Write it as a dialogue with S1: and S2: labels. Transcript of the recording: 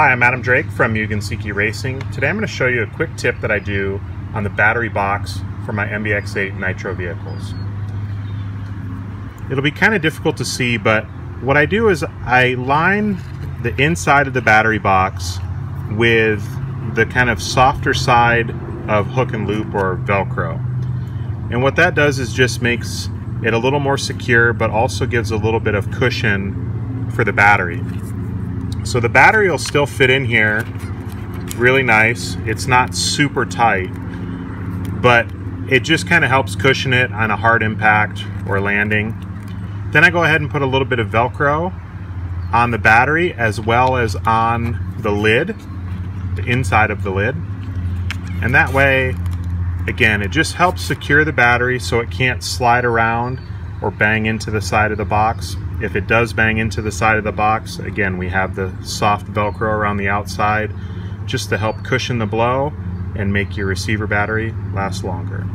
S1: Hi, I'm Adam Drake from Mugen Seiki Racing. Today I'm going to show you a quick tip that I do on the battery box for my MBX8 Nitro vehicles. It'll be kind of difficult to see, but what I do is I line the inside of the battery box with the kind of softer side of hook and loop or Velcro. And what that does is just makes it a little more secure, but also gives a little bit of cushion for the battery. So the battery will still fit in here really nice. It's not super tight, but it just kind of helps cushion it on a hard impact or landing. Then I go ahead and put a little bit of Velcro on the battery as well as on the lid, the inside of the lid. And that way, again, it just helps secure the battery so it can't slide around or bang into the side of the box. If it does bang into the side of the box, again, we have the soft Velcro around the outside just to help cushion the blow and make your receiver battery last longer.